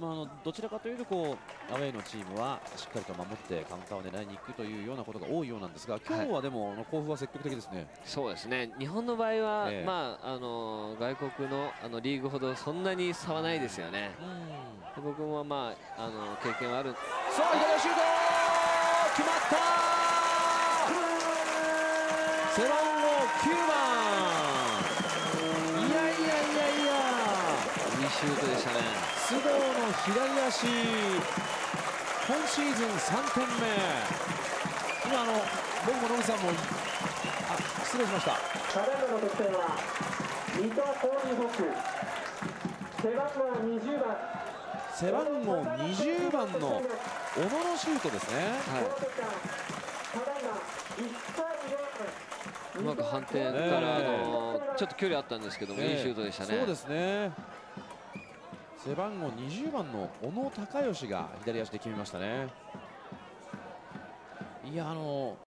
まあ、あのどちらかというとこうアウェーのチームはしっかりと守ってカウンターを狙いに行くというようなことが多いようなんですが今日はでも、あの甲府は積極的ですね。そうですね。日本の場合は、ええ。まあ、あの外国のあのリーグほどそんなに差はないですよね。で僕も、まあ、あの経験はある。さあ左シュート!決まった!背番号9番シュートでしたね。須藤の左足。今シーズン3点目。今あの僕も野口さんもあ失礼しました。ただいまの得点は水戸コーンホック。背番号20番。背番号20番の小野のシュートですね。はただいま1対い、うまく反転から、ええ。あのちょっと距離あったんですけども、いいシュートでしたね。そうですね背番号20番の小野孝義が左足で決めましたね。いやあの